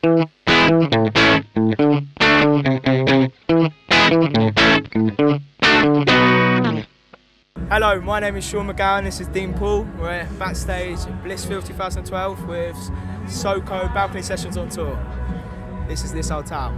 Hello, my name is Sean McGowan, this is Dean Paul. We're backstage at Blissfields 2012 with SoCo Balcony Sessions on tour. This is This Old Town.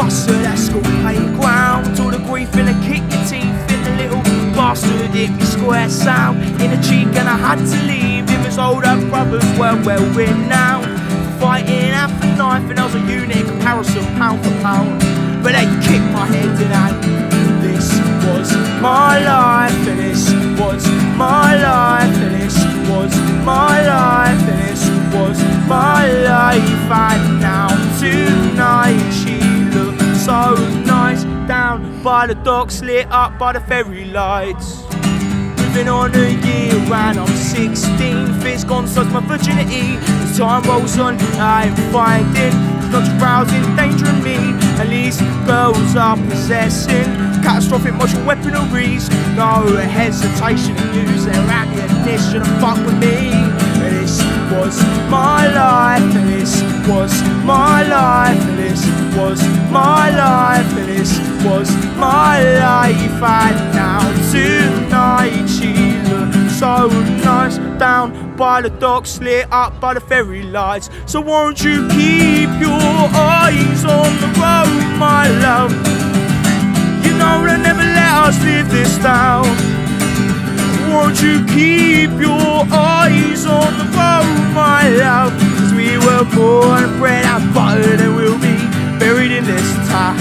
Bustle at school playground. All the grief and the kick your teeth in the little bastard hit me square sound in the cheek, and I had to leave. Him his older brothers were renowned for fighting half a knife, and I was a unit in comparison, pound for pound. But they kicked my head in and this was my life, down by the docks, lit up by the ferry lights. Moving on a year and I'm 16. Fear's gone, so's my virginity. As time rolls on, I'm finding not rousing danger in me. At least girls are possessing catastrophic martial weaponaries. No hesitation in using their ammunition to fuck with me. Was my life, this was my life, this was my life, this was my life. And now tonight she looks so nice down by the docks, lit up by the ferry lights. So won't you keep your eyes on the road, my love? You know they never let us leave this town. Won't you keep your eyes on the road, my love? Cause we were born, bred and buttered, and we'll be buried in this town.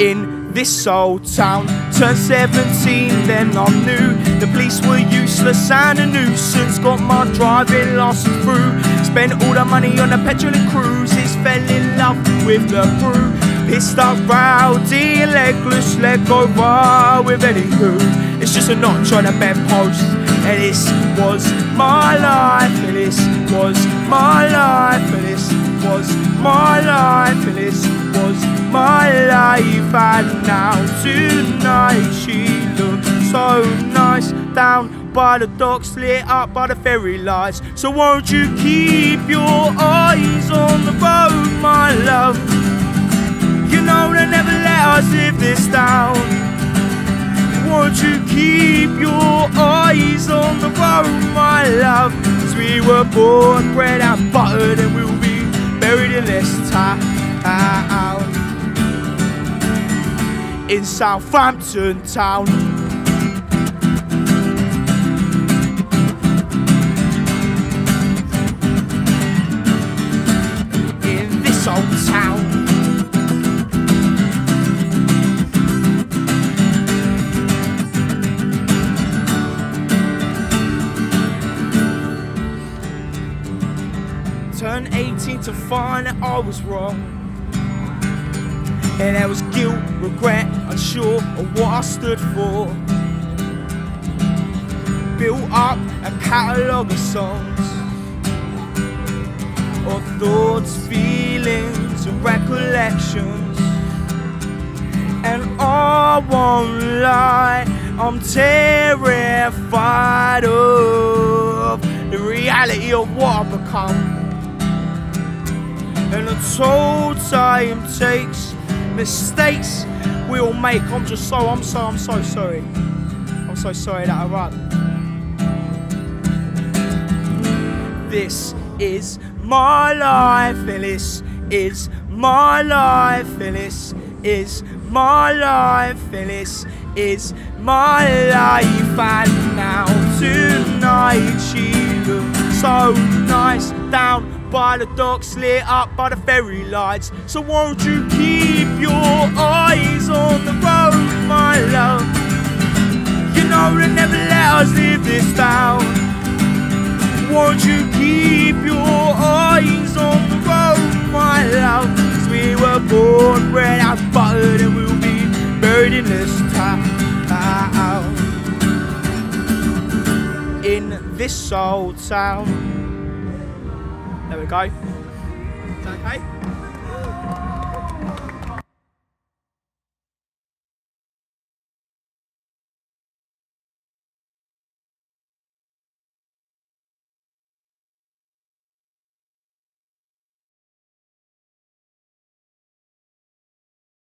In this old town, turned 17, then I knew the police were useless and a nuisance. Got my driving license through, spent all the money on the petrol and cruises, fell in love with the crew. Pissed up, rowdy, legless, go over with any who. It's just a notch on a bedpost, and this was my life, and this was my life, and this was my life, and this was my life. And now tonight she looks so nice down by the docks, lit up by the ferry lights. So won't you keep your eyes on the road, my love? You know they never let us live this down. Won't you keep your eyes on the road, my love? Cause we were born, bred and buttered, and we'll be buried in this town. In Southampton town. 19 to find that I was wrong. And there was guilt, regret, unsure of what I stood for. Built up a catalogue of songs, of thoughts, feelings, and recollections. And I won't lie, I'm terrified of the reality of what I've become. And toll time takes mistakes we all make. I'm just so, I'm so, I'm so sorry. I'm so sorry that I run. This is my life, and this is my life, and this is my life, and this is my life. And now tonight she looks so nice down by the docks, lit up by the ferry lights. So won't you keep your eyes on the road, my love? You know they never let us leave this town. Won't you keep your eyes on the road, my love? Cause we were born, bred and buttered, and we'll be buried in this town. In this old town. There we go. Is okay?